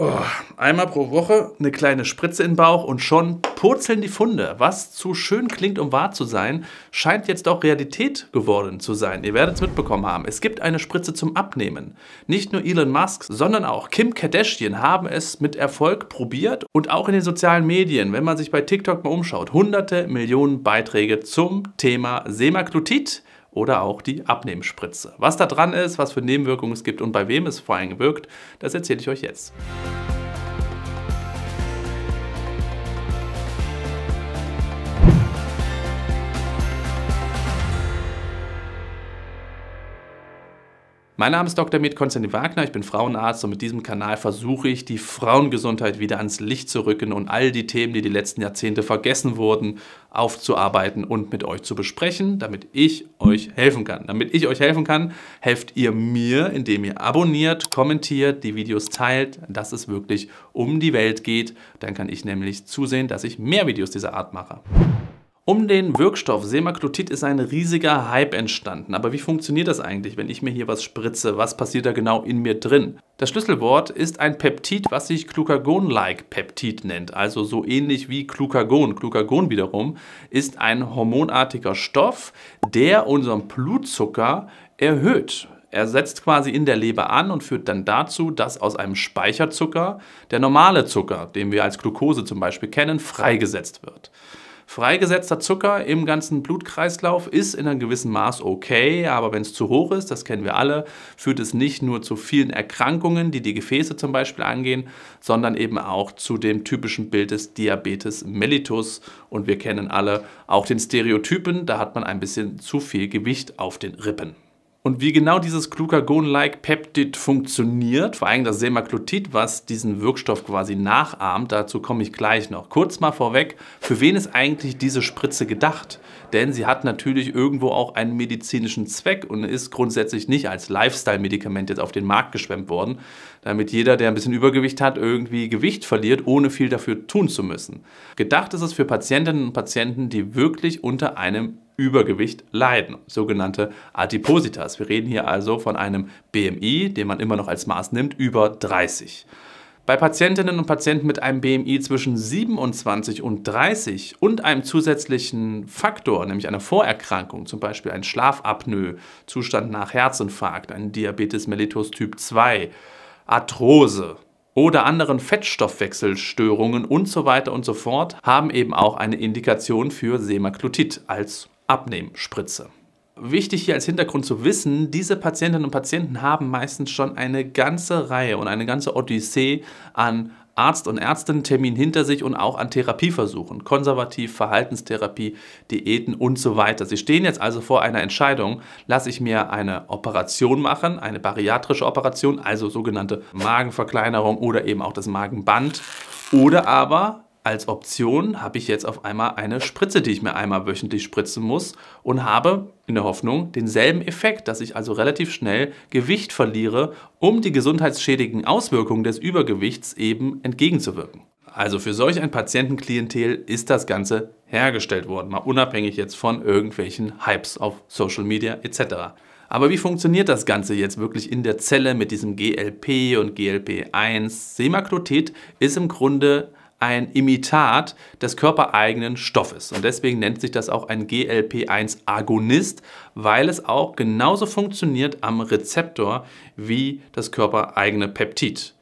Oh, einmal pro Woche eine kleine Spritze in den Bauch und schon purzeln die Funde. Was zu schön klingt, um wahr zu sein, scheint jetzt auch Realität geworden zu sein. Ihr werdet es mitbekommen haben. Es gibt eine Spritze zum Abnehmen. Nicht nur Elon Musk, sondern auch Kim Kardashian haben es mit Erfolg probiert und auch in den sozialen Medien, wenn man sich bei TikTok mal umschaut, hunderte Millionen Beiträge zum Thema Semaglutid oder auch die Abnehmspritze. Was da dran ist, was für Nebenwirkungen es gibt und bei wem es vor allem wirkt, das erzähle ich euch jetzt. Mein Name ist Dr. Med Konstantin Wagner, ich bin Frauenarzt und mit diesem Kanal versuche ich, die Frauengesundheit wieder ans Licht zu rücken und all die Themen, die die letzten Jahrzehnte vergessen wurden, aufzuarbeiten und mit euch zu besprechen, damit ich euch helfen kann. Damit ich euch helfen kann, helft ihr mir, indem ihr abonniert, kommentiert, die Videos teilt, dass es wirklich um die Welt geht. Dann kann ich nämlich zusehen, dass ich mehr Videos dieser Art mache. Um den Wirkstoff Semaglutid ist ein riesiger Hype entstanden. Aber wie funktioniert das eigentlich, wenn ich mir hier was spritze? Was passiert da genau in mir drin? Das Schlüsselwort ist ein Peptid, was sich Glucagon-like Peptid nennt, also so ähnlich wie Glucagon. Glucagon wiederum ist ein hormonartiger Stoff, der unseren Blutzucker erhöht. Er setzt quasi in der Leber an und führt dann dazu, dass aus einem Speicherzucker der normale Zucker, den wir als Glucose zum Beispiel kennen, freigesetzt wird. Freigesetzter Zucker im ganzen Blutkreislauf ist in einem gewissen Maß okay, aber wenn es zu hoch ist, das kennen wir alle, führt es nicht nur zu vielen Erkrankungen, die die Gefäße zum Beispiel angehen, sondern eben auch zu dem typischen Bild des Diabetes mellitus. Und wir kennen alle auch den Stereotypen, da hat man ein bisschen zu viel Gewicht auf den Rippen. Und wie genau dieses Glucagon-like Peptid funktioniert, vor allem das Semaglutid, was diesen Wirkstoff quasi nachahmt, dazu komme ich gleich noch. Kurz mal vorweg, für wen ist eigentlich diese Spritze gedacht? Denn sie hat natürlich irgendwo auch einen medizinischen Zweck und ist grundsätzlich nicht als Lifestyle-Medikament jetzt auf den Markt geschwemmt worden, damit jeder, der ein bisschen Übergewicht hat, irgendwie Gewicht verliert, ohne viel dafür tun zu müssen. Gedacht ist es für Patientinnen und Patienten, die wirklich unter einem Übergewicht leiden, sogenannte Adipositas. Wir reden hier also von einem BMI, den man immer noch als Maß nimmt, über 30. Bei Patientinnen und Patienten mit einem BMI zwischen 27 und 30 und einem zusätzlichen Faktor, nämlich einer Vorerkrankung, zum Beispiel ein Schlafapnoe, Zustand nach Herzinfarkt, ein Diabetes mellitus Typ 2, Arthrose, oder anderen Fettstoffwechselstörungen und so weiter und so fort, haben eben auch eine Indikation für Semaglutid als Abnehmspritze. Wichtig hier als Hintergrund zu wissen, diese Patientinnen und Patienten haben meistens schon eine ganze Reihe und eine ganze Odyssee an Arzt- und Ärztinnen-Termin hinter sich und auch an Therapieversuchen, konservativ, Verhaltenstherapie, Diäten und so weiter. Sie stehen jetzt also vor einer Entscheidung, lasse ich mir eine Operation machen, eine bariatrische Operation, also sogenannte Magenverkleinerung oder eben auch das Magenband, oder aber als Option habe ich jetzt auf einmal eine Spritze, die ich mir einmal wöchentlich spritzen muss und habe in der Hoffnung denselben Effekt, dass ich also relativ schnell Gewicht verliere, um die gesundheitsschädigen Auswirkungen des Übergewichts eben entgegenzuwirken. Also für solch ein Patientenklientel ist das Ganze hergestellt worden, mal unabhängig jetzt von irgendwelchen Hypes auf Social Media etc. Aber wie funktioniert das Ganze jetzt wirklich in der Zelle mit diesem GLP und GLP1? Semaglutid ist im Grunde ein Imitat des körpereigenen Stoffes. Und deswegen nennt sich das auch ein GLP-1-Agonist, weil es auch genauso funktioniert am Rezeptor wie das körpereigene Peptid.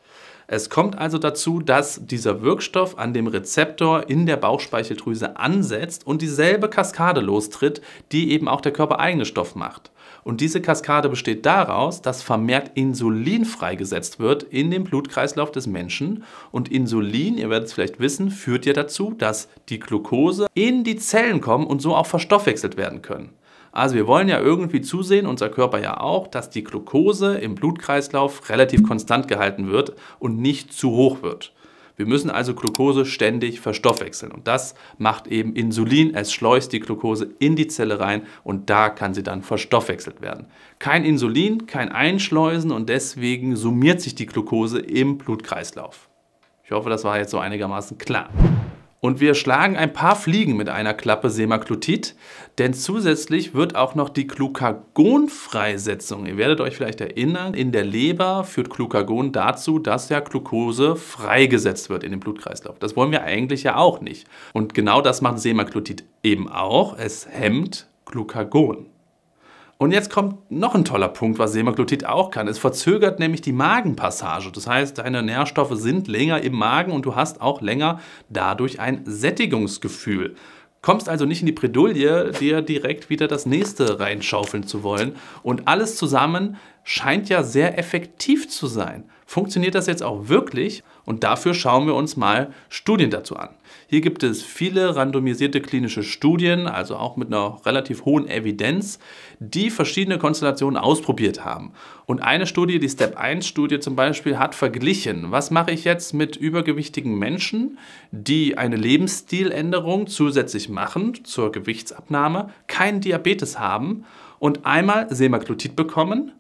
Es kommt also dazu, dass dieser Wirkstoff an dem Rezeptor in der Bauchspeicheldrüse ansetzt und dieselbe Kaskade lostritt, die eben auch der körpereigene Stoff macht. Und diese Kaskade besteht daraus, dass vermehrt Insulin freigesetzt wird in dem Blutkreislauf des Menschen. Und Insulin, ihr werdet es vielleicht wissen, führt ja dazu, dass die Glucose in die Zellen kommen und so auch verstoffwechselt werden können. Also wir wollen ja irgendwie zusehen, unser Körper ja auch, dass die Glucose im Blutkreislauf relativ konstant gehalten wird und nicht zu hoch wird. Wir müssen also Glucose ständig verstoffwechseln und das macht eben Insulin. Es schleust die Glucose in die Zelle rein und da kann sie dann verstoffwechselt werden. Kein Insulin, kein Einschleusen und deswegen summiert sich die Glucose im Blutkreislauf. Ich hoffe, das war jetzt so einigermaßen klar. Und wir schlagen ein paar Fliegen mit einer Klappe Semaglutid, denn zusätzlich wird auch noch die Glucagonfreisetzung, ihr werdet euch vielleicht erinnern, in der Leber führt Glucagon dazu, dass ja Glucose freigesetzt wird in den Blutkreislauf. Das wollen wir eigentlich ja auch nicht. Und genau das macht Semaglutid eben auch. Es hemmt Glucagon. Und jetzt kommt noch ein toller Punkt, was Semaglutid auch kann. Es verzögert nämlich die Magenpassage. Das heißt, deine Nährstoffe sind länger im Magen und du hast auch länger dadurch ein Sättigungsgefühl. Kommst also nicht in die Bredouille, dir direkt wieder das nächste reinschaufeln zu wollen. Und alles zusammen scheint ja sehr effektiv zu sein. Funktioniert das jetzt auch wirklich? Und dafür schauen wir uns mal Studien dazu an. Hier gibt es viele randomisierte klinische Studien, also auch mit einer relativ hohen Evidenz, die verschiedene Konstellationen ausprobiert haben. Und eine Studie, die Step 1 Studie zum Beispiel, hat verglichen, was mache ich jetzt mit übergewichtigen Menschen, die eine Lebensstiländerung zusätzlich machen zur Gewichtsabnahme, keinen Diabetes haben und einmal Semaglutid bekommen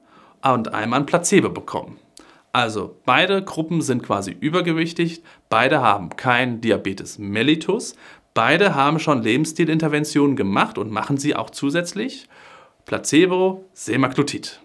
und einmal ein Placebo bekommen. Also beide Gruppen sind quasi übergewichtig, beide haben kein Diabetes mellitus, beide haben schon Lebensstilinterventionen gemacht und machen sie auch zusätzlich. Placebo, Semaglutid.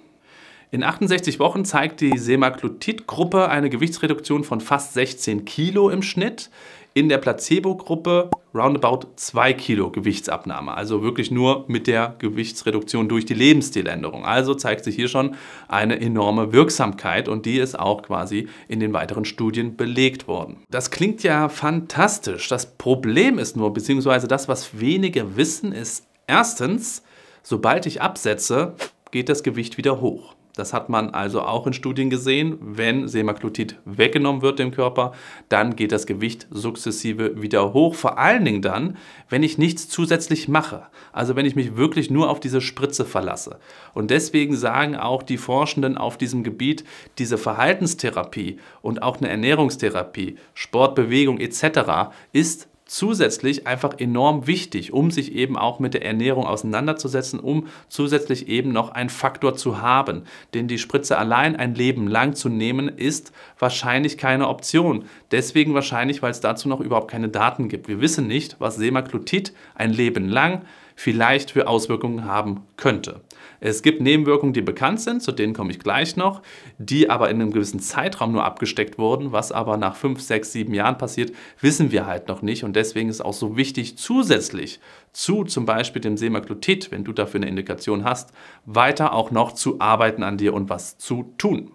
In 68 Wochen zeigt die Semaglutid-Gruppe eine Gewichtsreduktion von fast 16 Kilo im Schnitt in der Placebo-Gruppe roundabout 2 Kilo Gewichtsabnahme. Also wirklich nur mit der Gewichtsreduktion durch die Lebensstiländerung. Also zeigt sich hier schon eine enorme Wirksamkeit und die ist auch quasi in den weiteren Studien belegt worden. Das klingt ja fantastisch. Das Problem ist nur, beziehungsweise das, was wenige wissen, ist erstens, sobald ich absetze, geht das Gewicht wieder hoch. Das hat man also auch in Studien gesehen. Wenn Semaglutid weggenommen wird dem Körper, dann geht das Gewicht sukzessive wieder hoch. Vor allen Dingen dann, wenn ich nichts zusätzlich mache. Also wenn ich mich wirklich nur auf diese Spritze verlasse. Und deswegen sagen auch die Forschenden auf diesem Gebiet, diese Verhaltenstherapie und auch eine Ernährungstherapie, Sport, Bewegung etc. ist zusätzlich einfach enorm wichtig, um sich eben auch mit der Ernährung auseinanderzusetzen, um zusätzlich eben noch einen Faktor zu haben. Denn die Spritze allein ein Leben lang zu nehmen, ist wahrscheinlich keine Option. Deswegen wahrscheinlich, weil es dazu noch überhaupt keine Daten gibt. Wir wissen nicht, was Semaglutid ein Leben lang vielleicht für Auswirkungen haben könnte. Es gibt Nebenwirkungen, die bekannt sind, zu denen komme ich gleich noch, die aber in einem gewissen Zeitraum nur abgesteckt wurden. Was aber nach 5, 6, 7 Jahren passiert, wissen wir halt noch nicht. Und deswegen ist auch so wichtig, zusätzlich zu zum Beispiel dem Semaglutid, wenn du dafür eine Indikation hast, weiter auch noch zu arbeiten an dir und was zu tun.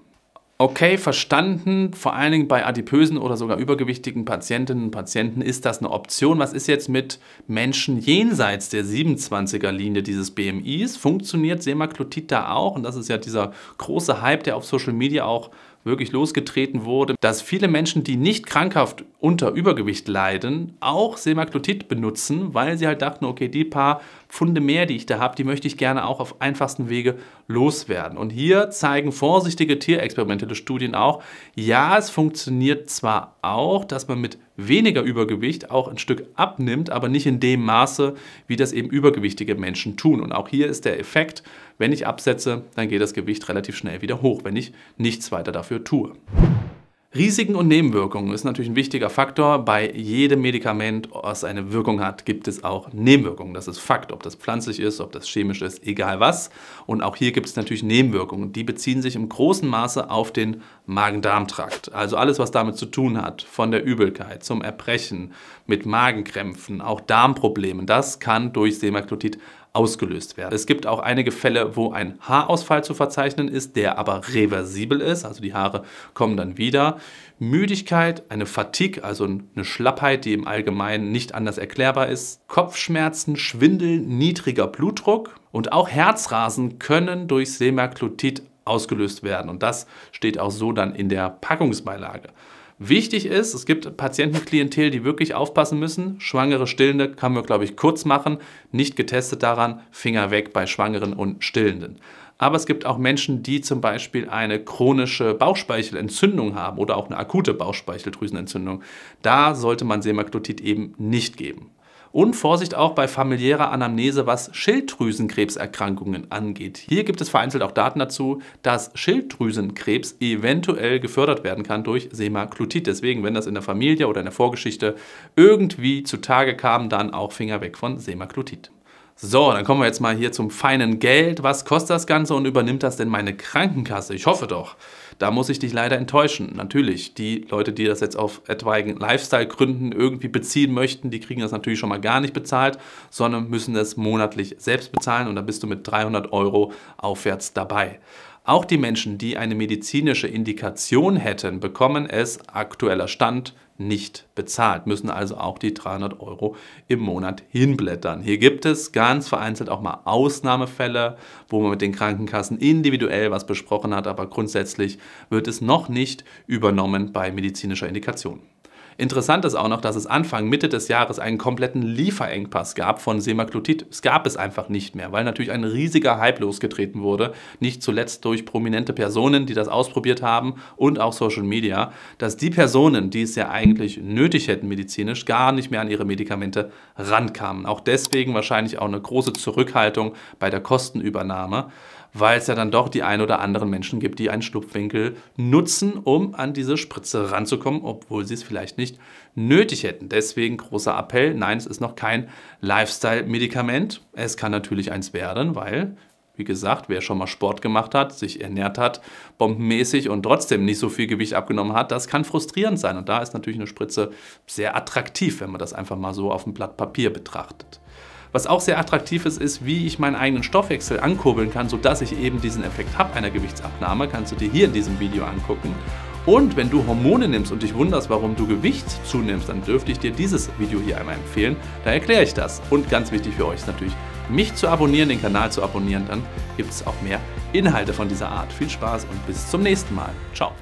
Okay, verstanden. Vor allen Dingen bei adipösen oder sogar übergewichtigen Patientinnen und Patienten ist das eine Option. Was ist jetzt mit Menschen jenseits der 27er-Linie dieses BMIs? Funktioniert Semaglutid da auch? Und das ist ja dieser große Hype, der auf Social Media auch wirklich losgetreten wurde, dass viele Menschen, die nicht krankhaft unter Übergewicht leiden, auch Semaglutid benutzen, weil sie halt dachten, okay, die paar Pfunde mehr, die ich da habe, die möchte ich gerne auch auf einfachsten Wege loswerden. Und hier zeigen vorsichtige tierexperimentelle Studien auch, ja, es funktioniert zwar auch, dass man mit weniger Übergewicht auch ein Stück abnimmt, aber nicht in dem Maße, wie das eben übergewichtige Menschen tun. Und auch hier ist der Effekt, wenn ich absetze, dann geht das Gewicht relativ schnell wieder hoch, wenn ich nichts weiter dafür tue. Risiken und Nebenwirkungen ist natürlich ein wichtiger Faktor. Bei jedem Medikament, was eine Wirkung hat, gibt es auch Nebenwirkungen. Das ist Fakt, ob das pflanzlich ist, ob das chemisch ist, egal was. Und auch hier gibt es natürlich Nebenwirkungen. Die beziehen sich im großen Maße auf den Magen-Darm-Trakt. Also alles, was damit zu tun hat, von der Übelkeit zum Erbrechen, mit Magenkrämpfen, auch Darmproblemen, das kann durch Semaglutid ausgelöst werden. Es gibt auch einige Fälle, wo ein Haarausfall zu verzeichnen ist, der aber reversibel ist, also die Haare kommen dann wieder. Müdigkeit, eine Fatigue, also eine Schlappheit, die im Allgemeinen nicht anders erklärbar ist. Kopfschmerzen, Schwindel, niedriger Blutdruck und auch Herzrasen können durch Semaglutid ausgelöst werden. Und das steht auch so dann in der Packungsbeilage. Wichtig ist, es gibt Patientenklientel, die wirklich aufpassen müssen. Schwangere, Stillende kann man, glaube ich, kurz machen. Nicht getestet daran, Finger weg bei Schwangeren und Stillenden. Aber es gibt auch Menschen, die zum Beispiel eine chronische Bauchspeichelentzündung haben oder auch eine akute Bauchspeicheldrüsenentzündung. Da sollte man Semaglutid eben nicht geben. Und Vorsicht auch bei familiärer Anamnese, was Schilddrüsenkrebserkrankungen angeht. Hier gibt es vereinzelt auch Daten dazu, dass Schilddrüsenkrebs eventuell gefördert werden kann durch Semaglutid. Deswegen, wenn das in der Familie oder in der Vorgeschichte irgendwie zutage kam, dann auch Finger weg von Semaglutid. So, dann kommen wir jetzt mal hier zum feinen Geld. Was kostet das Ganze und übernimmt das denn meine Krankenkasse? Ich hoffe doch. Da muss ich dich leider enttäuschen. Natürlich, die Leute, die das jetzt auf etwaigen Lifestyle-Gründen irgendwie beziehen möchten, die kriegen das natürlich schon mal gar nicht bezahlt, sondern müssen es monatlich selbst bezahlen und da bist du mit 300 Euro aufwärts dabei. Auch die Menschen, die eine medizinische Indikation hätten, bekommen es aktueller Stand nicht bezahlt, müssen also auch die 300 Euro im Monat hinblättern. Hier gibt es ganz vereinzelt auch mal Ausnahmefälle, wo man mit den Krankenkassen individuell was besprochen hat, aber grundsätzlich wird es noch nicht übernommen bei medizinischer Indikation. Interessant ist auch noch, dass es Anfang, Mitte des Jahres einen kompletten Lieferengpass gab von Semaglutid. Es gab es einfach nicht mehr, weil natürlich ein riesiger Hype losgetreten wurde, nicht zuletzt durch prominente Personen, die das ausprobiert haben und auch Social Media, dass die Personen, die es ja eigentlich nötig hätten medizinisch, gar nicht mehr an ihre Medikamente rankamen. Auch deswegen wahrscheinlich auch eine große Zurückhaltung bei der Kostenübernahme weil es ja dann doch die ein oder anderen Menschen gibt, die einen Schlupfwinkel nutzen, um an diese Spritze ranzukommen, obwohl sie es vielleicht nicht nötig hätten. Deswegen großer Appell, nein, es ist noch kein Lifestyle-Medikament. Es kann natürlich eins werden, weil wie gesagt, wer schon mal Sport gemacht hat, sich ernährt hat, bombenmäßig und trotzdem nicht so viel Gewicht abgenommen hat, das kann frustrierend sein. Und da ist natürlich eine Spritze sehr attraktiv, wenn man das einfach mal so auf dem Blatt Papier betrachtet. Was auch sehr attraktiv ist, ist, wie ich meinen eigenen Stoffwechsel ankurbeln kann, sodass ich eben diesen Effekt habe einer Gewichtsabnahme. Kannst du dir hier in diesem Video angucken. Und wenn du Hormone nimmst und dich wunderst, warum du Gewicht zunimmst, dann dürfte ich dir dieses Video hier einmal empfehlen. Da erkläre ich das. Und ganz wichtig für euch ist natürlich, mich zu abonnieren, den Kanal zu abonnieren. Dann gibt es auch mehr Inhalte von dieser Art. Viel Spaß und bis zum nächsten Mal. Ciao.